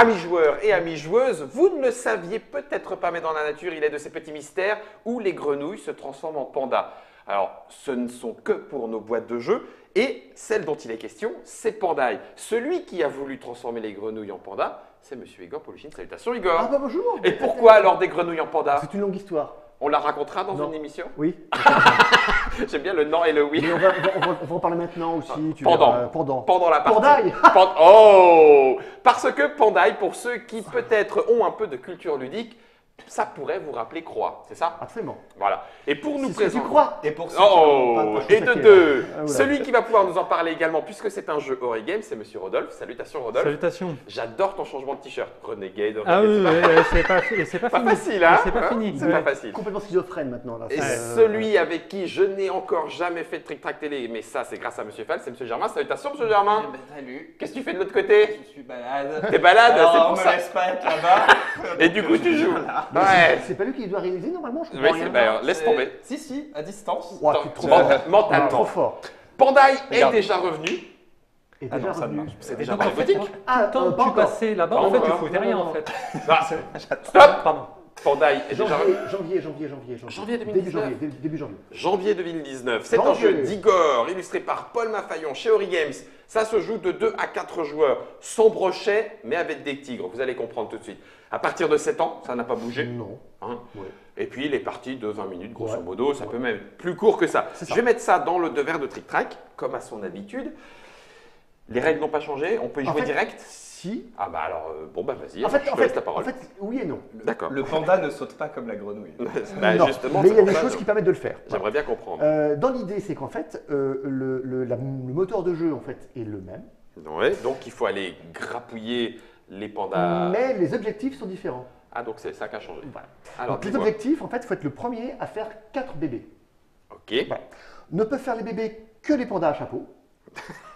Amis joueurs et amis joueuses, vous ne le saviez peut-être pas, mais dans la nature, il est de ces petits mystères où les grenouilles se transforment en pandas. Alors, ce ne sont que pour nos boîtes de jeux, et celle dont il est question, c'est Pandaï. Celui qui a voulu transformer les grenouilles en pandas, c'est Monsieur Igor Poluchine. Salutations Igor Ah bah bonjour Et pourquoi alors des grenouilles en panda C'est une longue histoire. On la racontera dans Non. une émission? Oui. J'aime bien le non et le oui. Mais on va, on va- on en parler maintenant aussi. Tu Pendant. verras. Pendant. Pendant la partie. Pandaï Pan- Oh Parce que Pandaï, pour ceux qui peut-être ont un peu de culture ludique, ça pourrait vous rappeler Croix, c'est ça? Absolument. Voilà. Et pour nous présenter. crois Et pour ceux qui n'ont Oh Et de deux Ah. Celui qui va pouvoir nous en parler également, puisque c'est un jeu Ori Game, c'est Monsieur Rodolphe. Salutations Rodolphe. Salutations. J'adore ton changement de t-shirt. Renegade. Ah oui, c'est pas, pas, pas, fini. facile, hein C'est pas Hein fini. C'est Ouais. pas facile. Complètement schizophrène maintenant. Là. Et C'est, celui avec qui je n'ai encore jamais fait de Trick Track Télé, mais ça c'est grâce à Monsieur Fall, c'est Monsieur Germain. Salutations Monsieur Germain. Eh ben, salut. Qu'est-ce que tu fais de l'autre côté? Je suis balade. T'es balade, c'est on pour me ça. laisse pas être là-bas. Et du coup tu joues. Bah, c'est- Ouais. C'est pas lui qui doit réaliser normalement, je Oui, comprends c'est- rien. bah, laisse tomber. Si, si, à distance. Ouah, tu es trop fort. Trop fort. Pandaï est Regarde. déjà revenu. Et Ah déjà non, ça revenu. marche. C'est déjà en la fait, boutique. Ah, Tant euh, que tu encore. passais là-bas, Pas en fait, tu encore. foutais rien, en fait. Ah, Stop Stop Pardon. Pandaï est déjà Janvier, janvier, janvier, janvier, janvier. Janvier Début 2019. janvier, début, début janvier. Janvier 2019. C'est un jeu d'Igor, illustré par Paul Mafayon chez Ori Games. Ça se joue de 2 à 4 joueurs, sans brochet, mais avec des tigres. Vous allez comprendre tout de suite. À partir de 7 ans, ça n'a pas bougé. Non. hein. Ouais. Et puis les parties de 20 minutes, grosso Ouais. modo, ça peut même être plus court que ça. Je ça. vais mettre ça dans le deux verres de Trick Track, comme à son habitude. Les règles n'ont pas changé, on peut y En jouer fait, direct Si. Ah bah alors, euh, bon bah vas-y, En fait, je en te laisse la parole. en fait, oui et non. D'accord. Le panda ne saute pas comme la grenouille. Bah, Non, justement, mais il y a des choses qui permettent de le faire. J'aimerais bien comprendre. Euh, dans l'idée, c'est qu'en fait, euh, le, le- la- le moteur de jeu en fait est le même, Ouais, donc il faut aller grappouiller les pandas. mais les objectifs sont différents. Ah donc c'est ça qui a changé. Voilà. Alors Donc les objectifs, en fait, il faut être le premier à faire 4 bébés. Ok. Voilà. Ne peuvent faire les bébés que les pandas à chapeau.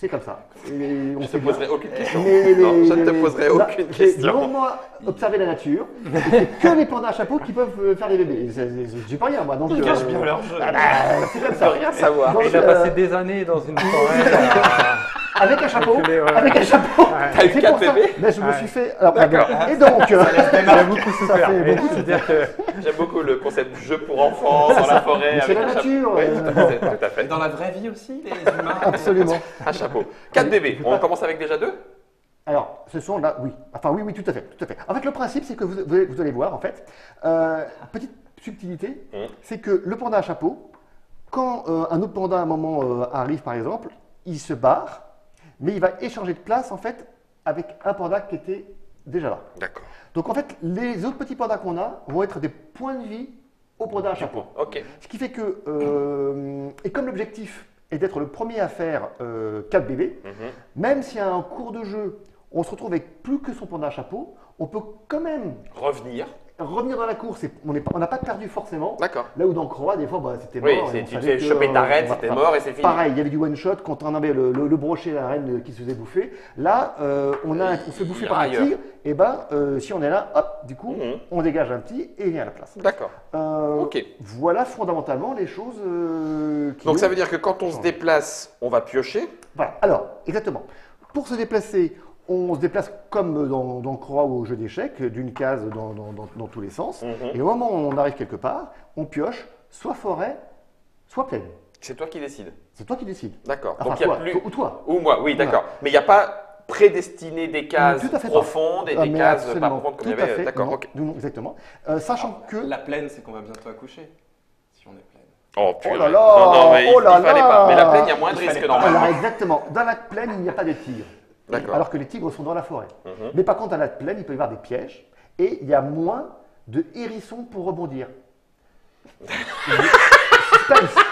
C'est comme ça. Et on Je te sait bien. poserai aucune question. Mais Non, les- je ne te poserai aucune question. longuement observé la nature. C'est que les pandas à chapeau qui peuvent euh, faire les bébés. Je dis pas rien, moi. Donc, Ils euh, cachent bien leur jeu. ah bah, c'est comme Je ça. rien savoir. Donc, Il a euh, passé des années dans une forêt. Avec un chapeau. Reculé, ouais. Avec un chapeau. T'as eu C'est quatre pour ça. bébés Ben, je me suis fait. Alors, D'accord. Et donc, euh, beaucoup ça souffert. beaucoup que J'aime beaucoup le concept du jeu pour enfants dans la forêt. Mais c'est avec la nature, Oui, euh, tout à fait. Tout à Et fait. dans la vraie vie aussi, les humains. absolument. Un chapeau. Quatre bébés. On commence avec déjà deux Alors, ce sont là, oui. Enfin, oui, oui, tout à fait, tout à fait. En fait, le principe, c'est que vous, vous- vous allez voir, en fait, euh, petite subtilité, Mmh. c'est que le panda à chapeau, quand euh, un autre panda à un moment euh, arrive, par exemple, il se barre, mais il va échanger de place, en fait, avec un panda qui était déjà là. D'accord. Donc, en fait, les autres petits pandas qu'on a vont être des points de vie au panda à chapeau. Ok. Ce qui fait que, euh, et comme l'objectif est d'être le premier à faire 4 bébés, Mhm. même si à un cours de jeu, on se retrouve avec plus que son panda à chapeau, on peut quand même Revenir. Revenir dans la course. on n'a pas perdu forcément. D'accord. Là où dans Croix, des fois, bah, c'était Oui, mort. on tu te savait fais que, choper ta euh, c'était mort et c'est fini. Pareil, il y avait du one shot quand on avait le, le- le brochet, la reine qui se faisait bouffer. Là, euh, on, a, on se fait bouffer Il par un tigre. Et ben, euh, si on est là, hop, du coup, Mhm. on dégage un petit et il vient à la place. D'accord. Euh, Ok. Voilà fondamentalement les choses qui. Donc ça veut dire que quand on se déplace, on va piocher. Voilà. Alors, exactement. Pour se déplacer, on se déplace comme dans, dans Croix ou au jeu d'échecs, d'une case dans, dans- dans- dans tous les sens. Mhm. Et au moment où on arrive quelque part, on pioche soit forêt, soit plaine. C'est toi qui décides. C'est toi qui décides. D'accord. Enfin, Donc il n'y a toi, plus. ou toi. Ou moi, oui, d'accord. Mais il n'y a pas prédestiné des cases Tout à fait pas. profondes et Ah, des cases pas profondes comme il y Tout à avait. fait. D'accord, Non, ok. non, exactement. Euh, sachant que. La plaine, c'est qu'on va bientôt accoucher. Si on est pleine. Oh, purée. là là, Non, non, mais il, oh là il fallait là. pas. Mais la plaine, il y a moins de risques normalement. Alors, exactement. Dans la plaine, il n'y a pas de tigres. Alors que les tigres sont dans la forêt. Mhm. Mais par contre, dans la plaine, il peut y avoir des pièges et il y a moins de hérissons pour rebondir. Suspense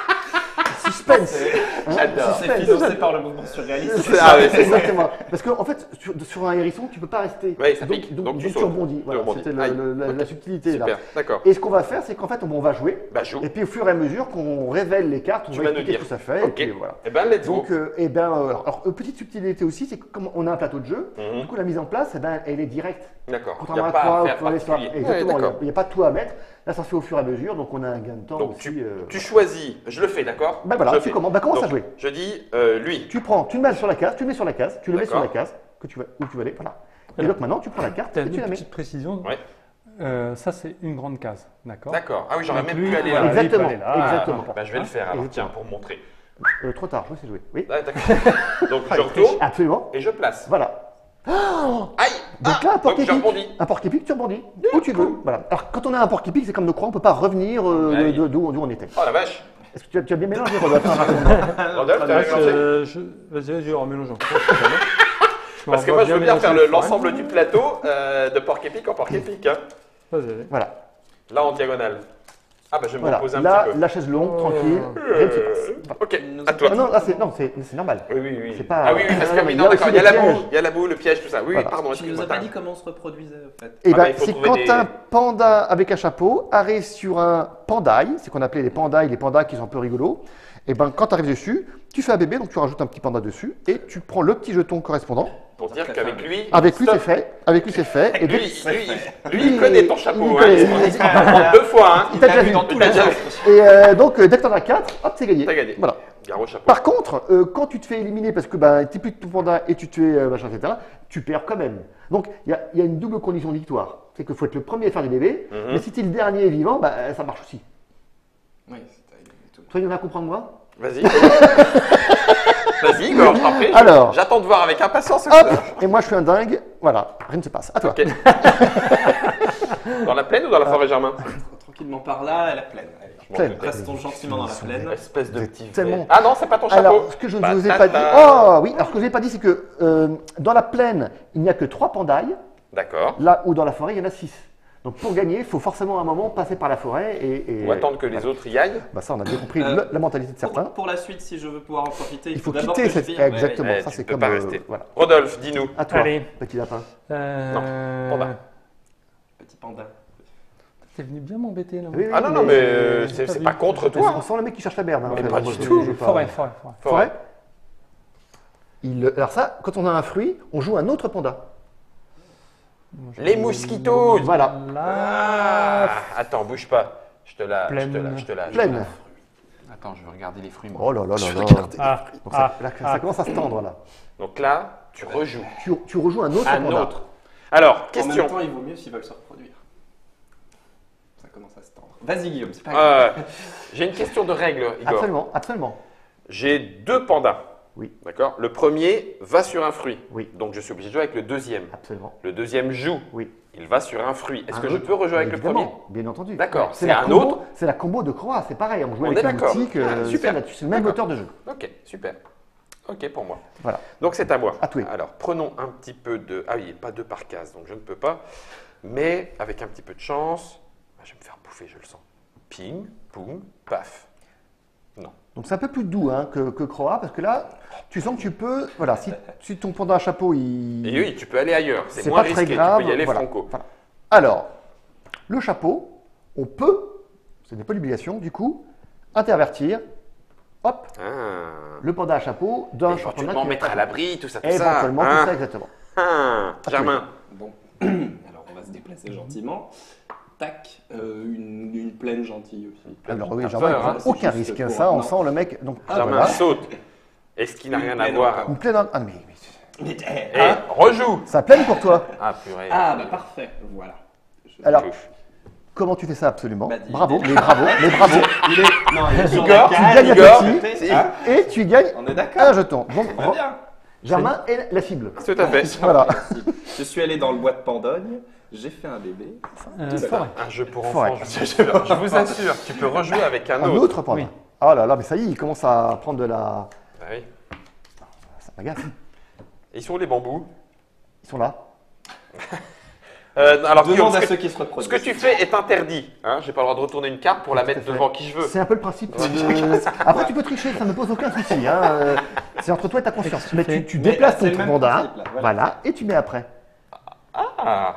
Suspense Hein J'adore. C'est Suspense. financé par le mouvement surréaliste. C'est- ah oui, c'est. Exactement. Parce qu'en fait, sur, sur un hérisson, tu ne peux pas rester. Oui, ça donc, pique. donc, Donc, tu donc tu rebondis. Voilà. C'était la, subtilité. Là. Super, d'accord. Et ce qu'on va faire, c'est qu'en fait, on, on va jouer. Bah, joue. Et puis au fur et à mesure qu'on révèle les cartes, on Tu va expliquer que ça fait. Ok. Et puis voilà. Eh ben, let's go. Donc, euh, eh ben, euh, alors, alors, euh, petite subtilité aussi, c'est que comme on a un plateau de jeu, Mhm. du coup, la mise en place, eh ben, elle est directe. D'accord. Il n'y Contrairement a à toi, faire. Exactement, Ouais, il n'y a- a, pas tout à mettre. Là, ça se fait au fur et à mesure, donc on a un gain de temps Donc aussi. tu, euh, tu choisis, je le fais, d'accord Ben voilà, Je tu commences- ben commence à jouer. Je dis euh, lui. Tu prends, tu le mets sur la case, tu le mets sur la case, tu le mets sur la case que tu vas, où tu vas aller, voilà. Et donc maintenant, tu prends la carte et tu une la mets. petite précision. Ouais. Euh, ça, c'est une grande case. D'accord D'accord. Ah oui, j'aurais même lui, pu aller là. Exactement, aller là. exactement. Bah, je vais le faire alors, tiens, pour montrer. Euh, trop tard, oui, c'est joué. Oui. Ah, d'accord. Donc je retourne Absolument. et je place. Voilà. Aïe Donc Ah là, un porc rebondis. Un porc-épic, tu rebondis où tu veux. Voilà. Alors quand on a un porc-épic, c'est comme nos croix, on ne peut pas revenir euh, Ah de- de- d'où on était. Oh la vache Est-ce que tu as, tu as bien mélangé, Rodolphe hein. Rodolphe, t'as je- mélangé je- Vas-y, vas-y, en mélangeant. Parce que moi je veux bien faire le- l'ensemble du plateau euh, de porc épic en porc épic. hein. Vas-y, vas-y. Voilà. Là en diagonale. Ah bah je vais me voilà. reposer un Là, petit peu. la chaise longue, tranquille, rien ne se passe. Voilà. Ok, à toi. Ah non, là, c'est non, c'est c'est normal. Oui, oui, oui. C'est pas- Ah oui, oui, parce que Non, oui, d'accord, il y a la boue, il y a la boue, le piège, tout ça. Oui, oui, Voilà. pardon, Tu nous excuse-moi. as pas t'as- dit comment on se reproduisait en fait. Et Ah bah, ben, il faut c'est trouver quand des- un panda avec un chapeau arrive sur un pandaille, c'est qu'on appelait les pandailles, les pandas qui sont un peu rigolos. Et ben, quand tu arrives dessus, tu fais un bébé, donc tu rajoutes un petit panda dessus, et tu prends le petit jeton correspondant. Pour dire qu'avec lui. Avec lui, c'est fait. Avec lui, c'est fait. Et Lui, lui, lui, lui, Lui, il connaît ton il chapeau. hein. connaît, Il il- se prend deux fois. Hein. il t'a déjà vu. dans. Et euh, donc, euh, dès que tu en as 4, hop, c'est gagné. T'as gagné. Voilà. Par contre, euh, quand tu te fais éliminer parce que ben, tu n'es plus de ton panda et tu te fais euh, machin, etc., tu perds quand même. Donc, il y, a- il y a une double condition de victoire. C'est qu'il faut être le premier à faire des bébés, Mhm. mais si tu es le dernier vivant, ben, ça marche aussi. Oui, c'est tout. Toi, il y en a à comprendre moi? Vas-y. Vas-y, Igor, je t'en prie. Alors. J'attends de voir avec impatience ce que Hop ça. Et moi, je suis un dingue. Voilà, rien ne se passe. À toi. Dans la plaine ou dans la forêt Germain? Tranquillement par là, elle est pleine. Allez, Pleine. Restons gentiment dans la plaine. Espèce de petit. tellement-. Ah non, c'est pas ton chapeau. Alors, ce que je ne vous ai pas dit. Oh oui, alors ce que je n'ai pas dit, c'est que euh, dans la plaine, il n'y a que trois pandailles, D'accord. là où dans la forêt, il y en a six. Donc pour gagner, il faut forcément à un moment passer par la forêt et. et- Ou attendre que les autres y aillent. Bah ça, on a bien compris Euh, le- la mentalité de certains. Pour, pour la suite, si je veux pouvoir en profiter, il, Il faut quitter cette. Ouais, Exactement, ouais, ça c'est comme. pas euh, rester. voilà. Rodolphe, dis-nous. À toi, Allez. petit lapin. Euh, panda. Petit panda. T'es venu bien m'embêter là. Oui, oui, Ah non, non, mais euh, c'est pas contre On toi. sent le mec qui cherche la merde. hein, Mais en fait. pas du tout. Forêt, forêt, forêt. Forêt. Il- alors ça, quand on a un fruit, on joue un autre panda. Les mosquitos. Voilà. Ah, attends, bouge pas. Je te la, je te Pleine. la, je te la. je te Pleine. la- Attends, je vais regarder les fruits moi. Oh là là là. Ah, Donc ah, ça, là, ça ah. commence à se tendre là. Donc là, tu rejoues. Tu, tu rejoues un autre Un panda. autre. Alors, En question. même temps, il vaut mieux s'ils veulent se reproduire. Ça commence à se tendre. Vas-y, Guillaume, c'est pas grave. Euh, J'ai une question de règle, Igor. Absolument, absolument. J'ai deux pandas. Oui. D'accord? Le premier va sur un fruit. Oui. Donc je suis obligé de jouer avec le deuxième. Absolument. Le deuxième joue. Oui. Il va sur un fruit. Est-ce Un que je peux rejouer avec le premier? Bien entendu. D'accord, C'est un combo- autre. C'est la combo de Croix, c'est pareil. On joue On avec est d'accord. boutique, Ah, euh, super. c'est là-dessus, c'est le même moteur de jeu. Ok, super. Ok pour moi. Voilà. Donc c'est à moi. À toi. Alors prenons un petit peu de. Ah oui, pas deux par case, donc je ne peux pas. Mais avec un petit peu de chance, je vais me faire bouffer, je le sens. Ping, boum, paf. Donc c'est un peu plus doux hein, que, que Croix, parce que là, tu sens que tu peux. Voilà, si, si ton panda à chapeau, il. Et oui, tu peux aller ailleurs. C'est moins pas très risqué. grave. Tu peux y aller voilà, franco. voilà. Alors, le chapeau, on peut, ce n'est pas l'obligation, du coup, intervertir, hop, Ah. le panda à chapeau d'un Éventuellement qui- mettre à l'abri, tout ça, tout ça. Éventuellement, tout ça, exactement. Ah, Germain. Bon, alors on va se déplacer gentiment. Tac, euh, une, une plaine gentille aussi. Alors oui, Germain, il peur, prend hein, aucun risque. pour- Ça, on non. sent le mec. Donc, ah, Germain voilà. saute. Est-ce qu'il n'a rien à voir. Une plaine. en- Ah, mais, mais- Mais, eh, Et hein rejoue. ça plaine pour toi. Ah, purée. Ah, bah parfait, voilà. Je- Alors, Touche. comment tu fais ça absolument Bah, Bravo, mais bravo, mais bravo. Il est, non, il est Igor, Tu gagnes Igor, un et tu gagnes On est d'accord un jeton. Bon, Très bien. Germain est la cible. Tout à fait. Voilà. Je suis allé dans le bois de Pandogne, j'ai fait un bébé. Euh, forêt. Un jeu pour enfants, je, je- je vous assure, tu peux rejouer avec un Un autre. autre panda. Oui. Oh là là, mais ça y est, il commence à prendre de la. Ah oui. Ça m'agace. Ils sont où les bambous Ils sont là. Euh, Alors, Guillaume, Demande ce à que, ceux qui se ce que tu fais est interdit. Hein J'ai pas le droit de retourner une carte pour la mettre devant qui je veux. C'est un peu le principe de. Après, tu peux tricher, ça ne me pose aucun souci. hein, euh, C'est entre toi et ta conscience. Mais tu, déplaces ton principe, là, voilà. voilà, et tu mets après. Ah,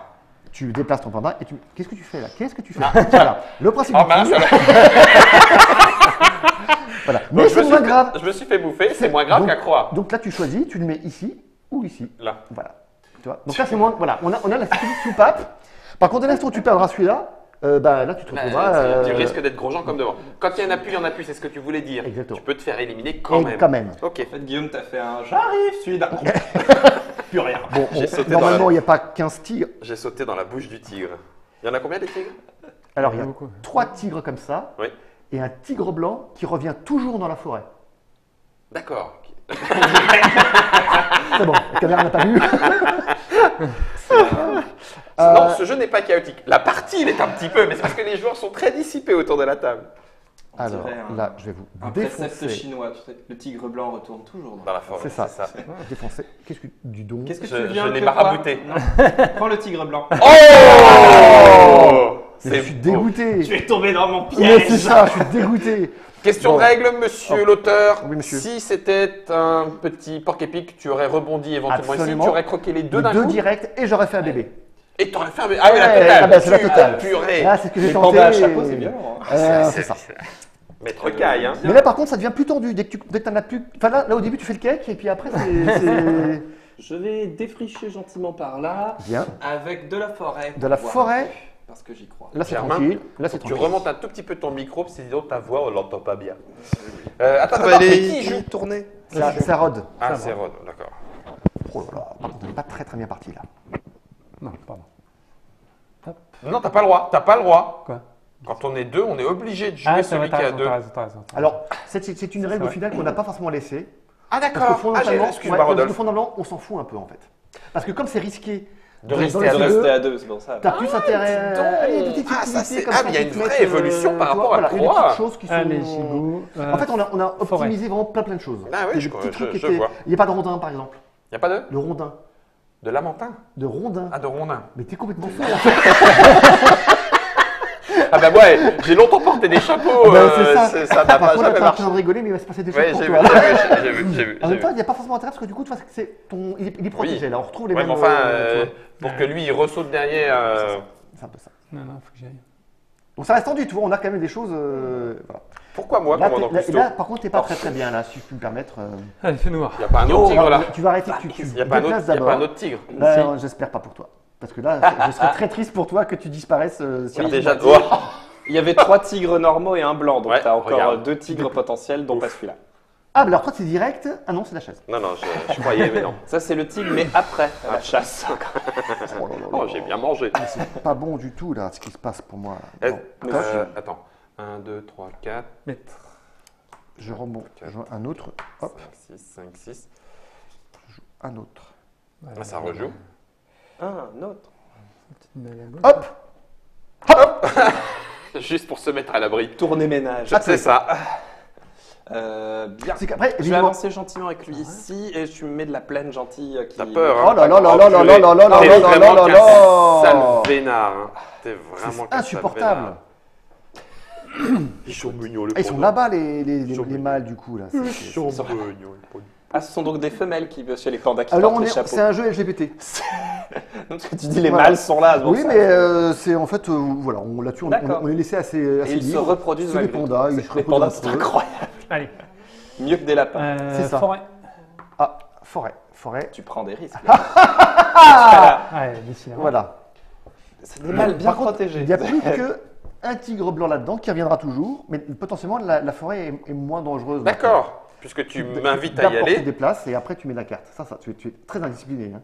Tu déplaces ton panda et tu. Qu'est-ce que tu fais là? Qu'est-ce que tu fais? Voilà. Le principe Ah du mince, alors. voilà. Donc, Mais je, c'est me moins suis, grave. je me suis fait bouffer, c'est moins grave Donc- qu'à croire. Donc là, tu choisis, tu le mets ici ou ici. Là. Voilà. Tu vois? Donc là, c'est moins. Voilà, on a, on a la petite soupape. Par contre, dès l'instant où tu perdras celui-là, euh, bah, là, tu te Là, retrouveras. Tu euh, risques d'être gros gens comme devant. Quand il y en a plus, il y en a plus, c'est ce que tu voulais dire. Exactement. Tu peux te faire éliminer quand et même. quand même. Ok. En fait, Guillaume, t'as fait un j'arrive, celui-là. Plus rien. Bon, J'ai on- sauté dans normalement, la- il n'y a pas 15 tigres. J'ai sauté dans la bouche du tigre. Il y en a combien des tigres? Alors, il y a beaucoup. trois tigres comme ça Oui. et un tigre blanc qui revient toujours dans la forêt. D'accord. C'est bon, la caméra n'a pas vu. Non, ce jeu n'est pas chaotique. La partie, il est un petit peu, mais c'est parce que les joueurs sont très dissipés autour de la table. On Alors, un- là, je vais vous Un défoncer. chinois, tu sais, le tigre blanc retourne toujours. dans- Dans la forêt. C'est ça. Défoncer. Qu'est-ce que du don Qu'est-ce que Je- tu viens je de l'ai marabouté. Non. Prends le tigre blanc. Oh Mais Je suis dégoûté. Tu es tombé dans mon Mais piège. c'est ça, je suis dégoûté. Question Bon. de règle, monsieur Hop. l'auteur. Oui, monsieur. Si c'était un petit porc épic, tu aurais rebondi éventuellement Absolument. ici, tu aurais croqué les deux d'un deux coup. directs et j'aurais fait un bébé. Et t'aurais fait un. Ah oui, la totale. ah bah, c'est la Tu- totale. Purée. Là, c'est ce que j'ai tenté. à chapeau, c'est violent. hein. Euh, c'est ça. Maître Caille, hein. Mais là, par contre, ça devient plus tendu. Dès que tu dès que t'en as plus. Enfin, là, là, au début, tu fais le cake et puis après, c'est-. Je vais défricher gentiment par là, Bien. avec de la forêt. De la forêt. Parce que j'y crois. Là, c'est tranquille. Là, c'est Tu tranquille. remontes un tout petit peu ton micro, parce que sinon ta voix, on l'entend pas bien. Euh, attends, Ça attends, qui joue tourner. Ça, rôde. Ah, c'est Rod, d'accord. Oh là là, par contre, on n'est pas très très bien parti là. Non, pardon. Non, t'as pas le droit, t'as pas le droit. Quoi Quand on est deux, on est obligé de jouer Ah, c'est celui vrai, qui t'as a raison, deux. t'as raison, t'as raison. Alors, c'est c'est une règle au vrai. final qu'on n'a pas forcément laissée. Ah, Parce que d'accord. Ah, j'ai- fondamentalement, excuse-moi, ouais, parce que Rodolphe. fondamentalement, on s'en fout un peu en fait. Parce que comme c'est risqué, De dans- rester à deux. deux, rester à deux, c'est pour ça. T'as plus intérêt dis donc. à allez, des petites Ah, ça, activités c'est- comme ah, ça mais il y a qui une te vraie mettent, évolution par tu vois, rapport à voilà, il y a des petites choses qui sont. Ah, gigots. euh, En fait, on a, on a forêt. optimisé vraiment plein plein de choses. Ah oui, Il y a je- des petits je- trucs qui je étaient- vois. Il n'y a pas de rondin par exemple. Y a pas de? Le rondin. De lamentin De rondin. Ah, de rondin. Mais t'es complètement fou. Ah, bah ouais, j'ai longtemps porté des chapeaux. Bah, euh, c'est ça. Ça n'a Par pas jamais en marché. train de rigoler, mais il va se passer des choses Ouais, pour j'ai vu, toi. j'ai vu, j'ai vu. En même temps, il n'y a pas forcément intérêt parce que du coup, tu vois, c'est ton, il est, il est protégé. Oui. Là, on retrouve les Ouais, mêmes. mais enfin, euh, euh, pour que lui, il ressaute derrière. euh, C'est un peu ça. Non, non, faut que j'y aille. Donc ça reste tendu, tu vois, on a quand même des choses. euh, voilà. Pourquoi moi, Là, commandant Cousteau là, par contre, t'es pas très très bien là, si je puis me permettre. euh. Allez, fais noir. Il n'y a pas un Oh, autre tigre là Tu vas arrêter, tu, tu Il n'y a, pas un autre- y a pas un d'abord. autre tigre Si. euh, j'espère pas pour toi. Parce que là, je serais très triste pour toi que tu disparaisses. euh, si Oui, déjà. Oh Il y avait trois tigres normaux et un blanc, donc Ouais, t'as encore regarde. deux tigres potentiels, dont pas celui-là. Ah, mais alors toi, c'est direct. Ah non, c'est la chaise. Non, non, je, je croyais, mais non. Ça, c'est le tigre, mais après la chasse. Oh là là Oh, j'ai bien mangé. C'est pas bon du tout là, ce qui se passe pour moi. Eh, Non. euh, attends. 1, 2, 3, 4, Mettre. Je remonte. Je joue un autre. Hop, 5, 6, 5, 6. un autre. Ah, ça rejoue. Un autre. Gauche. Hop Juste pour se mettre à l'abri. Tourner ménage. Ah, C'est ça. Euh, bien. C'est qu'après, Je vais avancer gentiment avec lui ici et tu me mets de la plaine gentille euh, qui. T'as peur, hein Oh là là là Oh, là là là là là là là là là sale là vénard. hein. T'es vraiment insupportable. Ils sont mignons, les Ah, Ils sont pauvres. là-bas les, les, les, les mâles du coup là. Ils sont mignons, les. Ah, ce sont donc des femelles qui chez les pandas qui Alors portent on les est, chapeaux. c'est un jeu LGBT. Parce que tu dis les Voilà. mâles sont là. Oui, ça. mais euh, c'est en fait, euh, voilà, on là-dessus, on, on, est laissé assez, Et assez ils se reproduisent C'est des malgré tout. pandas, ils se Les reproduisent pandas, c'est incroyable. Allez. Mieux que des lapins. Euh, C'est ça. Forêt. Ah, forêt, forêt. Tu prends des risques. Ah Ouais. Voilà. C'est des mâles bien protégés. Il n'y a plus que un tigre blanc là-dedans qui reviendra toujours, mais potentiellement la, la forêt est, est moins dangereuse. D'accord. Puisque tu m'invites à y d'abord, Tu aller, déplaces et après tu mets la carte. Ça, ça, tu es, tu es très indiscipliné. Hein.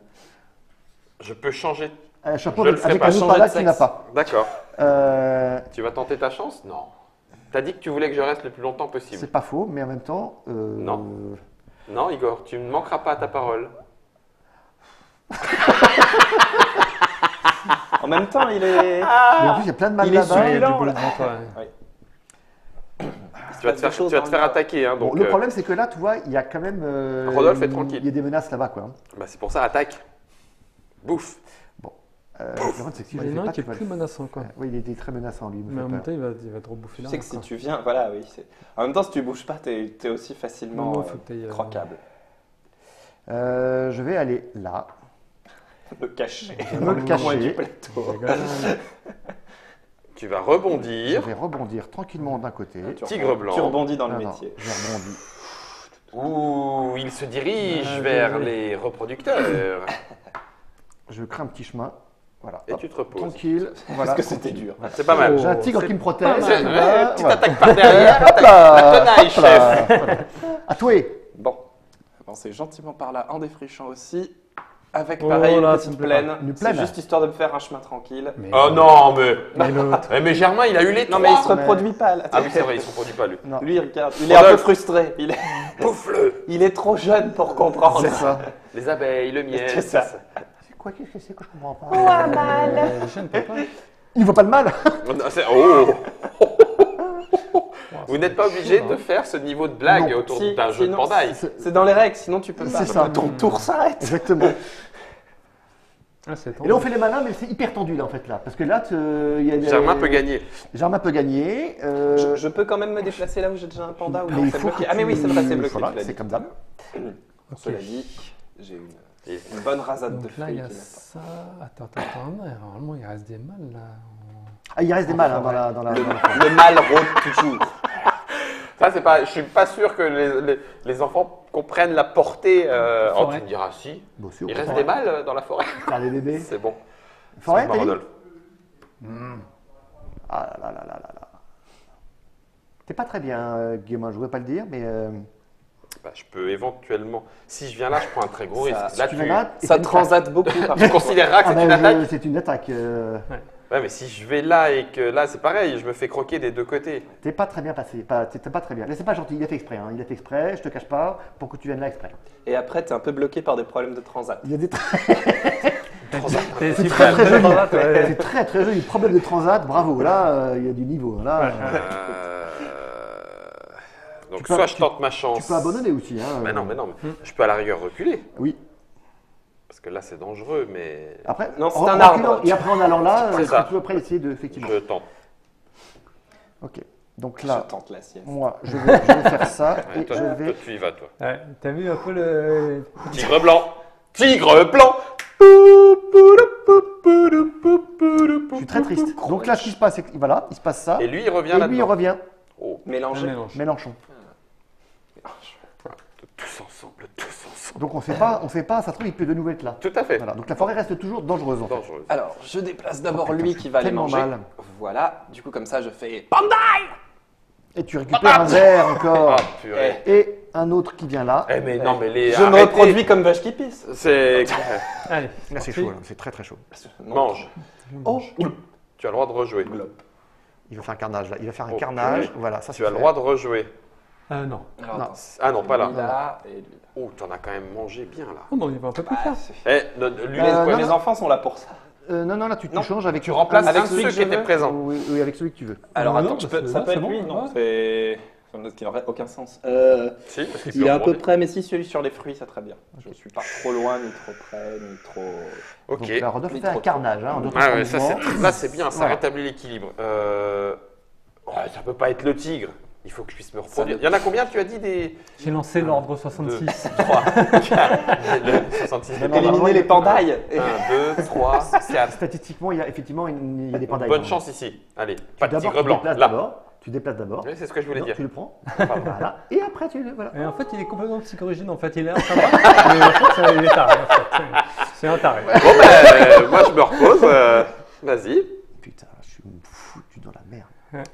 je peux changer. Un chapeau Je le avec, ferai avec pas un autre panda qui n'a pas. D'accord. Euh, Tu vas tenter ta chance? Non. T'as dit que tu voulais que je reste le plus longtemps possible. c'est pas faux, mais en même temps. euh, Non. Non, Igor, tu ne manqueras pas à ta parole. En même temps, il est. Mais en plus, il y a plein de Il est là-bas. Il y a du boulot devant toi. ouais. Tu vas te faire, choses tu vas te dans faire le- attaquer. Hein, Bon, donc, le euh, problème, c'est que là, tu vois, il y a quand même. euh, Rodolphe est il- tranquille. Il y a des menaces là-bas, quoi. bah, c'est pour ça, attaque. Bouffe. Euh, le problème, c'est que si Il je y le en a fais un pas, qui est plus menaçant, quoi. Oui, il était très menaçant, lui. Mais en même temps, il va, il va te rebouffer Tu sais que si tu viens, voilà, oui. En même temps, si tu bouges pas, t'es es aussi facilement Non, non, euh, euh, croquable. Euh, je vais aller là. Le cacher. me coin cacher. du plateau. Tu vas Je rebondir. vais rebondir tranquillement d'un côté. Tu Tigre blanc. Tu rebondis dans le Non, métier. je rebondis. Ouh, il se dirige Ah, vers les reproducteurs. Je crée un petit chemin. Voilà. Et hop, tu te reposes. Tranquille. Voilà. Parce que c'était dur. C'est pas mal. J'ai un tigre qui me protège. tu Ouais, par derrière. Hop là, La tenaille, hop là. À toi. Bon, avancer gentiment par là en défrichant aussi. Avec Oh pareil là, une petite plaine. C'est juste histoire de me faire un chemin tranquille. Mais, Oh non, mais. Eh, mais Germain, il a eu les Non trois. mais il se mais- reproduit pas là. Ah oui, c'est vrai, il se reproduit pas lui. Non. Lui, regarde, il est un peu frustré. Il est, Poufle il est trop jeune pour comprendre. C'est ça. Les abeilles, le miel. C'est ça. C'est quoi Qu'est-ce que c'est que je comprends pas Euh, jeunes, papa. Il voit pas le mal Oh, Oh Vous n'êtes pas obligé de faire ce niveau de blague Non. autour Si, d'un jeu de sinon, pandaille. C'est- C'est dans les règles, sinon tu peux pas. C'est ça. Ton tour s'arrête. Exactement. Ah, Et là, on fait les malins, mais c'est hyper tendu, là, en fait, là. Parce que là, tu- il y a des- Germain peut gagner. Germain peut gagner. euh, Je, je peux quand même me déplacer là où j'ai déjà un panda ou mais non, que Ah mais oui, c'est vrai, c'est tu- bloqué. Voilà, tu c'est comme ça. Cela dit, j'ai une, bonne rasade de Donc là, il y a ça. Attends, attends, attends. Normalement, il reste des mâles là. Ah, il reste des mâles hein, dans la. Dans la, Le rôde toujours. Ça, c'est pas. Je suis pas sûr que les, les- les enfants comprennent la portée. euh, Oh, tu me diras si. Bon, sûr. Il reste des mâles euh, dans la forêt. Ah, les bébés. C'est bon. Forêt, t'as dit Rodolphe. Ah là là là là là. T'es pas très bien, euh, Guillaume, je voudrais pas le dire, mais. euh, Bah, je peux éventuellement. Si je viens là, je prends un très gros Ça- risque. Là, tu tu. viens là, Ça transate beaucoup. par Tu contre. considéreras que Ah, c'est ben, une je- attaque C'est une attaque. Ouais, mais si je vais là et que là, c'est pareil, je me fais croquer des deux côtés. T'es pas très bien passé. Pas, t'es pas très bien. Là, c'est pas gentil. Il a fait exprès. hein, Il a fait exprès. Je te cache pas pour que tu viennes là exprès. Et après, t'es un peu bloqué par des problèmes de transat. Il y a des. tra- C'est C'est très très joli. C'est très très joli. Problème de transat. Bravo. Là, euh, il y a du niveau. Là, Ouais. euh, Euh, Donc, Tu peux- soit je tu- tente ma chance. tu peux abandonner aussi. Hein, Mais euh. non, mais non, mais je peux à la rigueur reculer. Oui. Parce que là, c'est dangereux, mais Après, Non, c'est en- un arbre. Et après, en allant là, C'est euh, tu peux après essayer de effectivement. je tente. Ok. Donc Je là, tente la sieste. moi, je vais, je vais faire ça Ouais, et toi, je toi, vais. tu y vas, toi. Ouais, T'as vu un peu le. Tigre blanc Tigre blanc Je suis très triste. Donc là, ce qui se passe, c'est que voilà, il se passe ça. Et lui, il revient Et lui, il revient. Oh, Mélanger. mélange. Mélenchon. tous ensemble, tous ensemble. Donc on sait pas, on sait pas, ça se trouve, il peut de nouveau être là. Tout à fait. Voilà. Donc la forêt reste toujours dangereuse en fait. Alors, je déplace d'abord Oh, lui qui va aller tellement manger. mal. Voilà, du coup comme ça je fais Panda Et tu récupères un verre encore. Ah, purée. Et un autre qui vient là. Eh, mais non, mais les. Je me reproduis comme vache qui pisse. C'est. Allez, Là, c'est chaud, c'est très très chaud. Mange. Oh, Tu as le droit de rejouer. Il va faire un carnage là. Il va faire un Oh, carnage. purée. Voilà, ça Tu c'est as le fait. droit de rejouer. Euh, non. Alors, Non. attends. Ah non, pas là. Lui là et lui là. Oh, t'en as quand même mangé bien là. Oh non, il va un peu plus Bah, tard. c'est- Eh, non, lui, Euh, Ouais, non. enfants sont là pour ça. Euh, non, non, là tu, tu Non, changes avec. tu remplaces Avec un celui que qui je veux. présents. Oui, oui, avec celui que tu veux. Alors attends, non, je parce peux- que ça là, peut c'est être bon, lui, non ouais. C'est. Ça me- qui n'aurait aucun sens. Euh, Si, parce qu'il il peut est à peu près, mais si celui sur les fruits, c'est très bien. Je suis pas trop loin, ni trop près, ni trop. Ok. Donc là, Rodolphe fait un trop- carnage. Hein, en deux, Ah ouais, ça c'est là c'est bien, ça Voilà. rétablit l'équilibre. Euh... ouais, ça peut pas être le tigre. Il faut que je puisse me reproduire. Il y en a combien tu as dit des J'ai lancé l'ordre 66. 3, 4, 66 Non, non, Éliminer les pandailles 1, 2, 3, 4. Statistiquement, il y a effectivement une- il y a des pandailles. Bonne chance ici. Allez, Tu pas de d'abord, tigre tu blanc. déplaces Là. d'abord. Tu déplaces d'abord. Oui, c'est ce que je voulais Non, dire. Tu le prends. Voilà. Et après, tu le. Voilà. Et en fait, il est complètement psychorigide. En fait, il est un sympa. mais en fait, ça, il est taré. en fait. C'est un taré. Bon ben, euh, moi je me repose. euh, Vas-y. Putain, je suis foutu dans la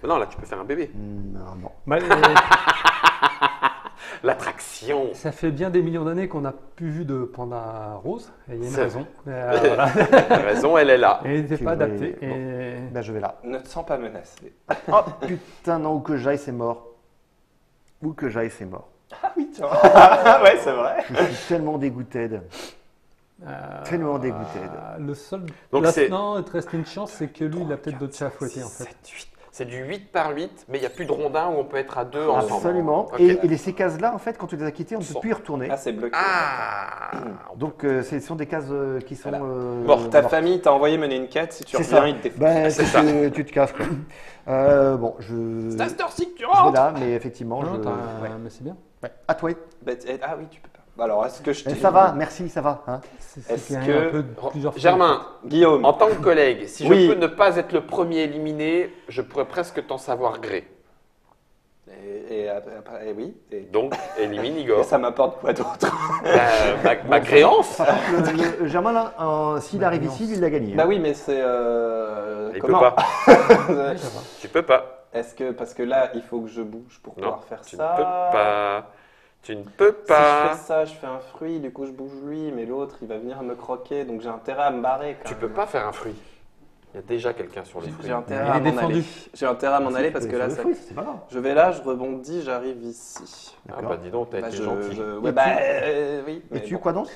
Non, là tu peux faire un bébé. Non, non. Bah, euh, L'attraction. ça fait bien des millions d'années qu'on n'a plus vu de panda rose. Et il y a une C'est- raison. Euh, voilà. La raison, elle est là. Et il n'était pas adapté. bon. Et... Ben, je vais là. Ne te sens pas menacé. Oh putain, non, où que j'aille, c'est mort. Où que j'aille, c'est mort. Ah oui, tiens. Ouais, c'est vrai. Je suis tellement dégoûté. de- Euh, Tellement dégoûté. Le seul. Donc non, il te reste une chance, c'est que lui, il a peut-être d'autres chats à fouetter en fait. 7, 8. C'est du 8 par 8, mais il n'y a plus de rondins où on peut être à deux ensemble. Absolument. Et, et les, ces cases-là, en fait, quand tu les as quittées, on ne peut plus y retourner. Ah, c'est bloqué. Ah Donc, euh, ce sont des cases euh, qui sont. Voilà. euh, Mortes. Ta mortes. famille t'a envoyé mener une quête, si tu C'est reviens, ça. il te défonce. Ben, C'est tu, ça. te- tu te casses, quoi. Euh, bon, je. C'est à cette heure-ci que tu Je vais rentres là, mais effectivement, Non, je. ouais. mais c'est bien. Ouais. À toi. Bah, t- Ah oui, tu peux pas. Bah, Alors, est-ce que je Eh, t'ai- Ça va, merci, ça va. Hein C'est c'est Est-ce que- un peu de plusieurs fois. Germain, Guillaume, en tant que collègue, si Oui. je peux ne pas être le premier éliminé, je pourrais presque t'en savoir gré. et, et après, et oui, et, Donc, élimine et Igor. ça m'apporte quoi d'autre? Euh, ma, ma le, le Germain, là, euh, s'il arrive ici, il a gagné. Bah hein. oui, mais c'est. euh, Il peut comment? pas. Ça va. Tu peux pas. Est-ce que. Parce que là, il faut que je bouge pour Non, pouvoir faire tu ça? ne peux pas. Tu ne peux Si je pas. fais ça, je fais un fruit, du coup je bouge lui, mais l'autre il va venir me croquer, donc j'ai intérêt à me barrer. Quand Tu même. peux pas faire un fruit. Il y a déjà quelqu'un sur les J'ai- fruits. J'ai intérêt Il à m'en aller. J'ai intérêt à m'en aller parce que là, C'est ça... le fruit, pas je vais là, je rebondis, j'arrive ici. Ah bah dis donc, t'as Bah, été je, gentil. je- ouais, Et bah, tu- euh, oui. mais Et tu, bon. quoi donc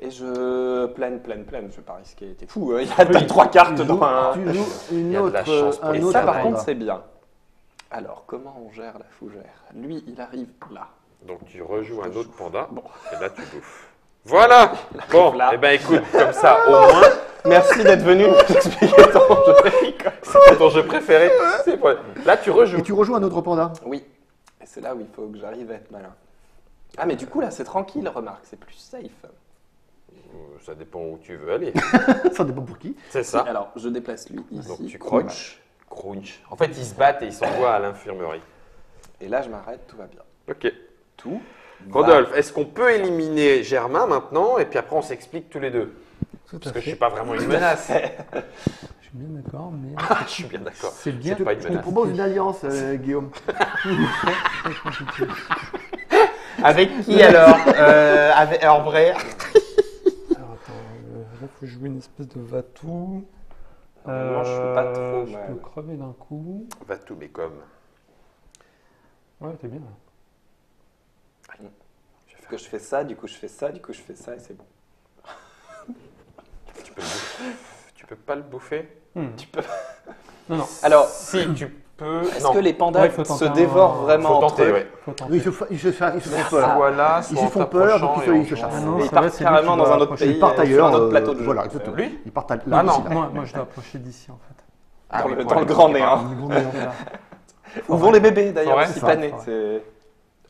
Et je pleine, pleine, pleine. Je vais pas risquer. T'es fou. hein, Il y a t'as trois cartes tu dans joues, un. tu joues Il une y a de autre, la chance pour un les Et autre ça, par contre, c'est bien. Alors, comment on gère la fougère? Lui, il arrive là. Donc tu rejoues un autre panda. Bon. Et là, tu bouffes. Voilà Bon, là. eh ben écoute, comme ça, au moins, Merci d'être venu nous expliquer ton jeu. c'est ton jeu préféré. Là, tu rejoues. Et tu rejoues un autre panda. Oui. Et c'est là où il faut que j'arrive à être malin. Ah, mais du coup, là, c'est tranquille, remarque. C'est plus safe. Euh, Ça dépend où tu veux aller. Ça dépend pour qui. C'est ça. Alors, je déplace lui ici. Donc tu crunch. Crunch. En fait, ils se battent et ils s'envoient à l'infirmerie. Et là, je m'arrête, tout va bien. Ok. Tout. Rodolphe, est-ce qu'on peut éliminer Germain maintenant et puis après on s'explique tous les deux Tout Parce à que je fait. suis pas vraiment une menace. Je suis bien d'accord, mais Ah, je suis bien d'accord. c'est bien. C'est pas une Je te menace. propose une alliance, euh, Guillaume. Avec qui alors euh, avec, En vrai Alors attends, euh, là, faut que je joue une espèce de Vatou. Normalement, je suis pas trop Euh, Je mal. peux crever d'un coup. Va tout, mais comme. Ouais, t'es bien. là. Que je fais ça, du coup, je fais ça, du coup, je fais ça, et c'est bon. Tu peux, le bouffer. tu peux pas le bouffer Hmm. Tu peux. Non, non. Alors, Si, tu peux. est-ce que les pandas Ouais, faut se un- dévorent faut vraiment entre tenter, eux ouais. Faut tenter. Oui, ils se, font- ils se, font- ils se font peur. Là, Ils se font peur, donc ils se- ils chassent. Ah non, ils partent carrément dans un autre pays. Ils partent euh, ailleurs. Sur un autre euh, plateau de jeu. Voilà, exactement. Lui Ils partent à- là Ah non. Moi, moi, je dois approcher d'ici en fait. Ah Dans oui, le- dans le grand là. Où vont les bébés d'ailleurs ça, panés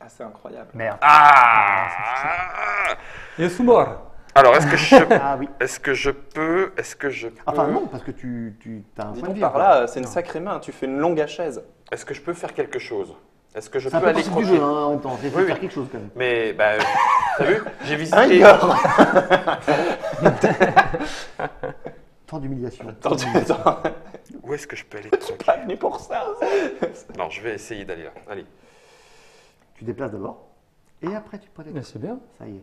assez incroyable. Merde. Ah Et Sumor Alors, est-ce que je, Ah oui. est-ce que je peux, est-ce que je peux, Enfin non, parce que tu, tu as un Dis point de vie. par là, c'est une sacrée main. Tu fais une longue hachaise. est-ce que je peux faire quelque chose? Est-ce que je C'est un peux peu aller crocher? jeu hein, en même temps. Il faut Oui, faire oui. quelque chose quand même. Mais bah, euh, t'as vu? J'ai visité. Igor Temps d'humiliation. Tu- attends. Où est-ce que je peux aller Pas croquer venu pour ça? Non, je vais essayer d'aller là. Allez. Tu déplaces d'abord. Et après, tu prends des... Mais c'est bien. Ça y est.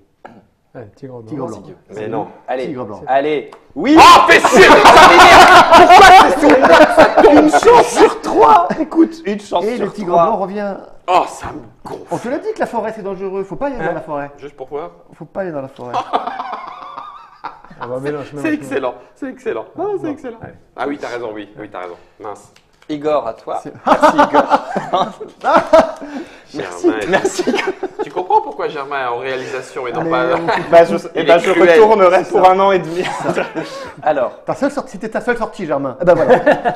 Allez, tigre blanc. Tigre blanc. Mais non. Allez, Tigre blanc. allez. Oui Oh, fessier Une chance sur trois Écoute, une chance Et sur le tigre trois. blanc revient. Oh, ça me gonfle. On te l'a dit que la forêt c'est dangereux. Faut pas y aller dans la forêt. Juste pour voir. Faut pas aller dans la forêt. Va mélanger. C'est excellent, c'est excellent. Non, c'est excellent. Ah oui, t'as raison, oui, oui, t'as raison. Mince. Igor, à toi. C'est- Merci Igor. Germain est- merci. Tu comprends pourquoi Germain est en réalisation et non Mais pas. Bah, je, eh ben, est je cruel. retournerai pour un an et demi. Alors, Ta seule sortie, c'était ta seule sortie, Germain. Eh ben voilà.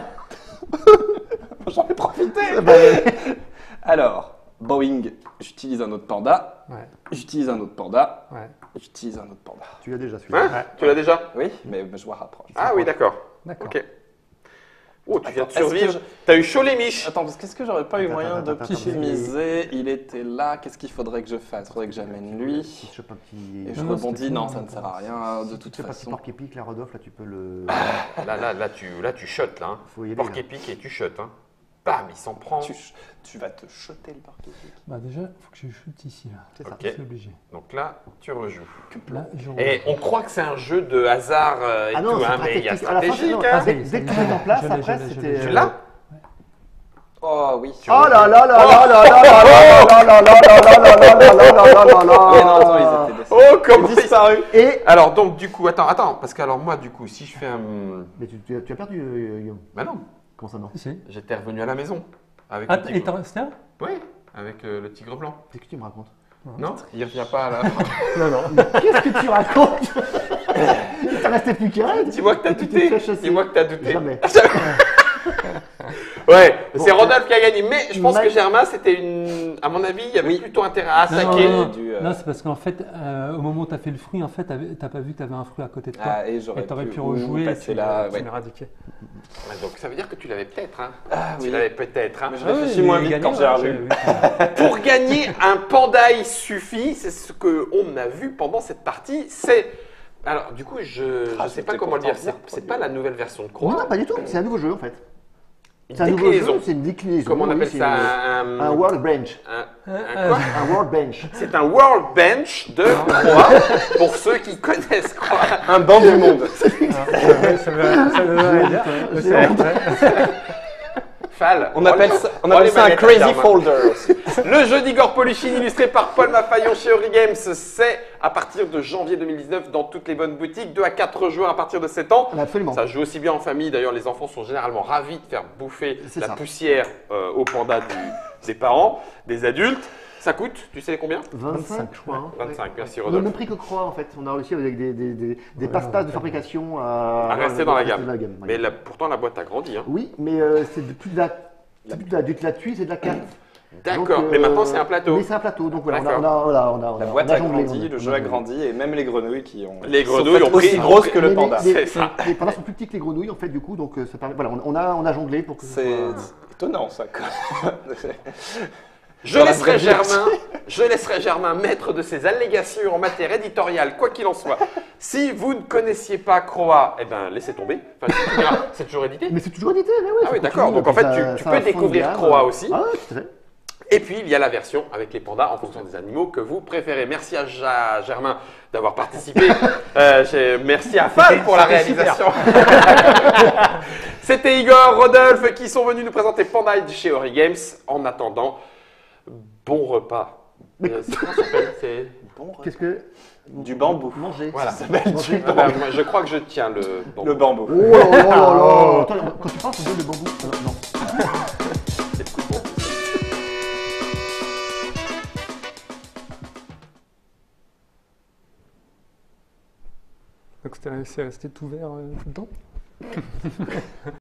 j'en ai profité. Eh ben, ouais. Alors, Boeing, j'utilise un autre panda. Ouais, J'utilise un autre panda. ouais. J'utilise un autre panda. tu l'as déjà celui-là. Hein Tu l'as déjà? Oui, mais je me rapproche. Ah oui, d'accord. D'accord. Ok. Oh, tu viens de survivre. que T'as eu chaud les miches. Attends, parce qu'est-ce que j'aurais pas eu moyen de optimiser Il était là, qu'est-ce qu'il faudrait que je fasse? Il faudrait que j'amène lui. Et je rebondis, non, ça ne sert à rien de Tu toute façon. porc épic, la Rodolphe, là tu peux le. Là, là, là, tu, là, tu shottes, là. Hein. Porc épic et tu shottes, hein. Bam, il s'en prend. Tu, tu vas te shotter le parquet. Bah déjà, il faut que je chute ici là. C'est ça. Ok. C'est obligé. Donc là, tu rejoues. Là, Et on croit que c'est un jeu de hasard euh, et Ah non, tout, hein, mais il y a fin, stratégique. hein. dès, dès que tu mets en place, après c'était. Tu euh, l'as Oh oui. Oh là là là là là là là là là là là là là là. Oh, comment disparu. Et. Alors, donc, du coup, attends, attends, parce que alors moi, du coup, si je fais un. Mais tu, tu as- perdu, euh, Guillaume. Bah non, Comment ça non Si. j'étais revenu à la maison. Avec Ah, le et un Oui, avec euh, le tigre blanc. Qu'est-ce que tu me racontes? Non Il revient pas là. Non, non. Qu'est-ce que tu racontes? T'es resté plus qu'un Dis-moi que t'as Tu douté. chasser. Dis-moi que t'as douté. Jamais. Ouais, Bon, c'est Rodolphe qui a gagné. Mais je pense que Germain, c'était une. À mon avis, il y avait Oui. plutôt intérêt à attaquer. non, euh, Non, c'est parce qu'en fait, euh, au moment où tu as fait le fruit, en fait, t'as pas vu que tu avais un fruit à côté de toi. Ah, et et j'aurais t'aurais pu, pu ou rejouer et tu là. tu ouais. l'éradiquais. Ouais, Donc ça veut dire que tu l'avais peut-être. Hein. Ah Tu oui. l'avais peut-être. Hein. Mais je Ah réfléchis moins vite gagnait, quand j'ai revue. oui. Pour gagner un panda, il suffit. C'est ce que on a vu pendant cette partie. C'est alors du coup, je Ah, je sais pas comment le dire. C'est pas la nouvelle version de Croix. non, pas du tout. C'est un nouveau jeu en fait. Une C'est un nouveau jeu, déclinaison. c'est une déclinaison. Comment on appelle ça un, Un World Bench. un- Euh, un quoi Un World Bench. C'est un World Bench de Croix, pour ceux qui connaissent Croix. Un banc du monde. Ah, ça veut, ça veut. Fall. On appelle ça, on Oh, appelle les ça un crazy folder. Le jeu d'Igor Poluchin illustré par Paul Mafayon chez Ori Games, c'est à partir de janvier 2019 dans toutes les bonnes boutiques, 2 à 4 joueurs à partir de 7 ans. Absolument. Ça joue aussi bien en famille, d'ailleurs les enfants sont généralement ravis de faire bouffer la ça. poussière euh, aux pandas du- des parents, des adultes. Ça coûte, tu sais combien 25, je crois. hein. 25, merci On a le Rodolphe. même prix que Croix en fait. On a réussi avec des, des, des, des pastas de fabrication à, À rester dans la gamme. Mais la- pourtant la boîte a grandi. Hein. Oui, mais euh, c'est de- plus de la, c'est plus de la, de la tuile, c'est de la carte. D'accord, Donc, mais euh, maintenant c'est un plateau. Mais c'est un plateau, donc voilà, on a, on a, on a, on La boîte on a a jonglé, grandi, a- le on jeu a grandi et même les grenouilles qui ont. Les sont grenouilles faites ont pris- aussi grosses pris- que le Mais panda. Les, C'est les- ça. les pandas sont plus petits que les grenouilles en fait du coup, donc euh, ça permet, voilà, on, on a, on a jonglé pour que ce C'est soit- étonnant ça. quoi. Je laisserai, Germain, je laisserai Germain maître de ses allégations en matière éditoriale, quoi qu'il en soit. Si vous ne connaissiez pas Croix, eh ben laissez tomber. Enfin, c'est toujours édité. Mais c'est toujours édité, mais oui. Ah oui, d'accord. Donc, en fait, tu- tu peux découvrir Croix aussi. Ah ouais, tout à fait. Et puis il y a la version avec les pandas en fonction des animaux que vous préférez. Merci à Ja- Germain d'avoir participé. Euh, merci à Fall pour la réalisation. C'était Igor, Rodolphe qui sont venus nous présenter Panda chez Ori Games. En attendant, bon repas. Euh, c'est- comment ça s'appelle C'est- Bon, Qu'est-ce que Du bambou. manger Voilà. Manger. Ah bah, moi, je crois que je tiens le. bon. Le bambou. Oh là là là là Attends, Quand tu parles, on donne le bambou. Euh, non. Donc c'est c'est resté tout vert euh, tout le temps?